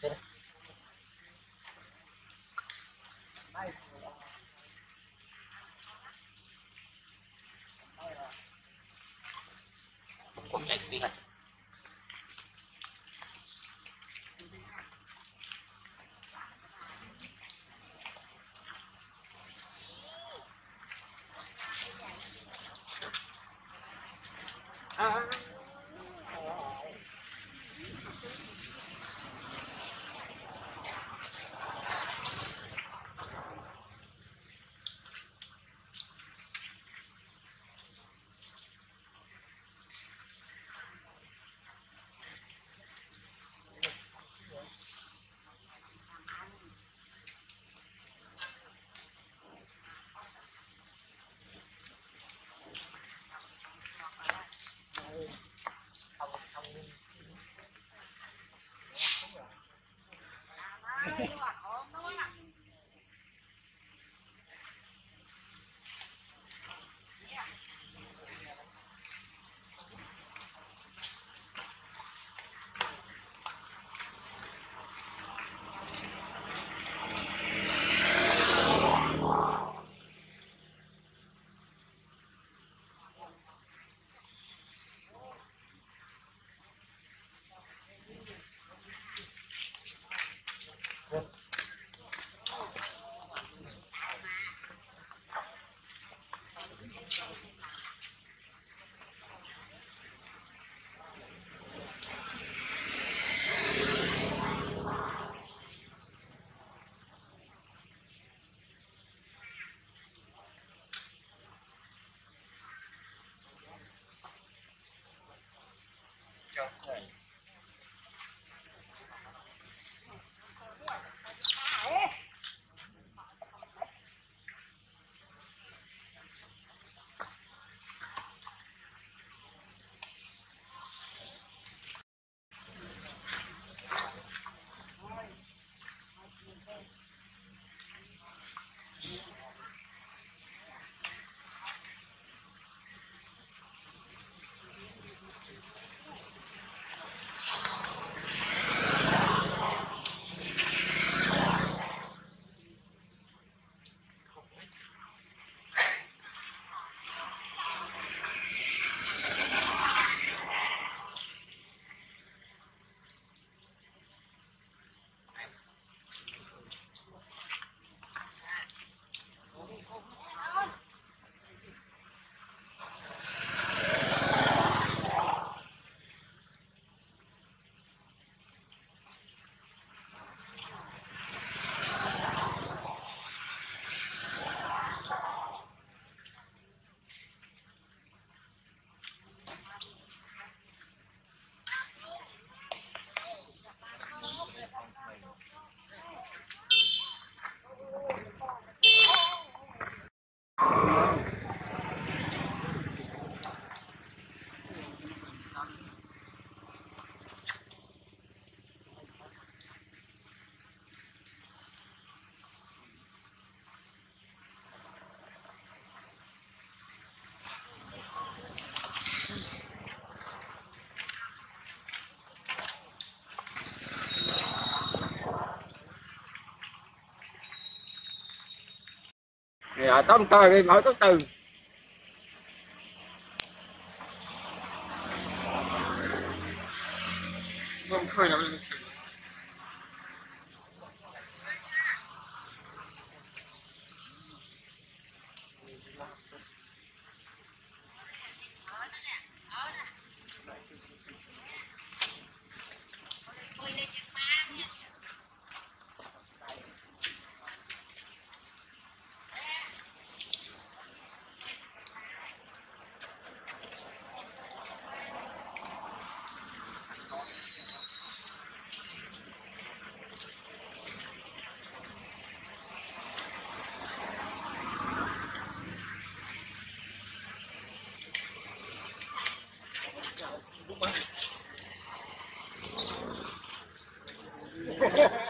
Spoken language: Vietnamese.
Tara. Scott Clay. rồi tóm tơi đi mỗi tóm từ không khơi nào Yeah.